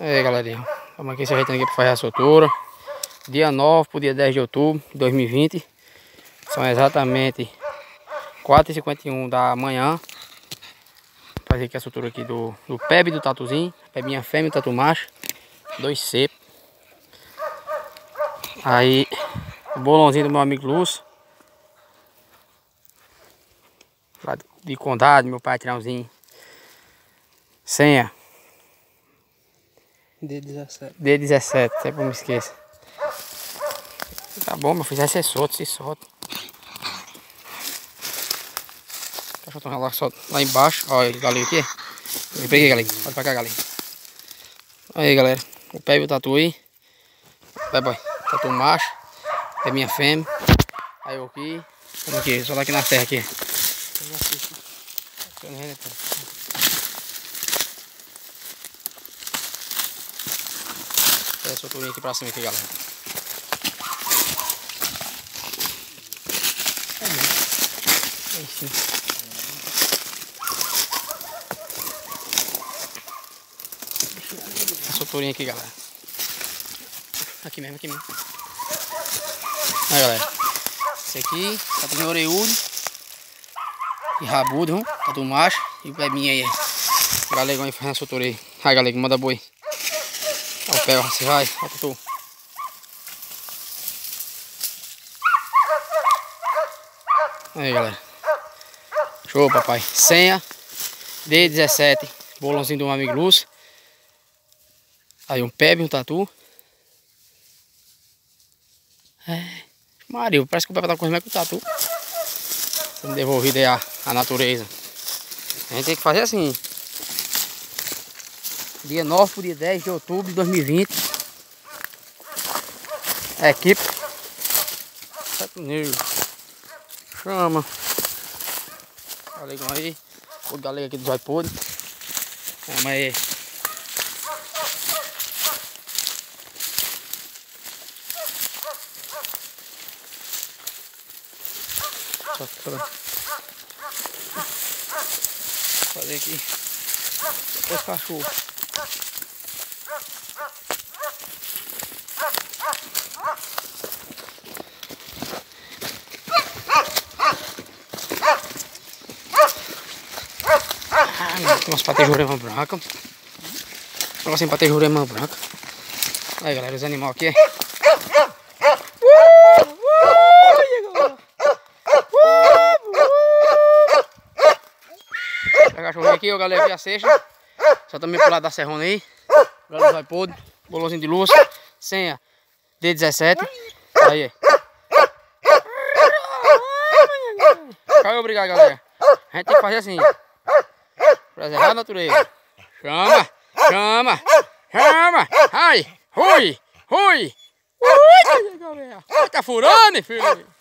aí, galerinha. Estamos aqui se ajeitando aqui para fazer a soltura. Dia 9 para o dia 10 de outubro de 2020. São exatamente 4h51 da manhã. Fazer aqui a soltura aqui do, do PEB do tatuzinho. Pebinha fêmea e tatu macho. Dois cepos. Aí, o bolãozinho do meu amigo Lúcio. Lá de condado, meu pai tirãozinho. Senha. D17. D17, sempre me esqueça. Tá bom, meu filho, se solto, se solta. Deixa eu tomar lá, só, lá embaixo. Olha ele, galinha aqui. Eu peguei, galinha. Pode pra cá, galinha. Aí, galera. O pé e o tatu aí. Vai, boy. Tatu macho. É minha fêmea. Aí eu aqui. Vamos aqui, só lá aqui na serra aqui. Essa eu aqui pra cima aqui, galera. Aí. Essa tourinha aqui, galera. Aqui mesmo, aqui mesmo. Aí, galera. Esse aqui, tá com orelhudo. E rabudo, tá do macho. E o pebinho aí. Galegão aí fazendo a soltura aí. Aí, galera, manda boi. Olha o pé, você vai, olha tu. Aí galera. Show papai. Senha D17. Bolãozinho do meu amigo Lúcio. Aí um pebe, um tatu. É. Mario, parece que o pebe tá correndo que o tatu. Sendo devolvido aí a, a natureza. A gente tem que fazer assim. Dia 9 para dia 10 de outubro de 2020. É equipe. Sete negro. Chama. Galegão aí. O galego aqui do podre. Vamos aí. Só pra fazer aqui. Depois cachorro. Nossa, pra ter jurema branca. Negocinho pra ter jurema branca. Aí, galera, os animais aqui. Pega a aqui, ó, galera, aqui a sexta. Só também pro lado da serrona aí. Galera vai podre. Bolãozinho de luz. Senha D17. Aí. Caiu, obrigado, galera. A gente tem que fazer assim. Preservar a natureza. Chama, chama, chama. Ai, rui, rui. Ui, tá furando, filho.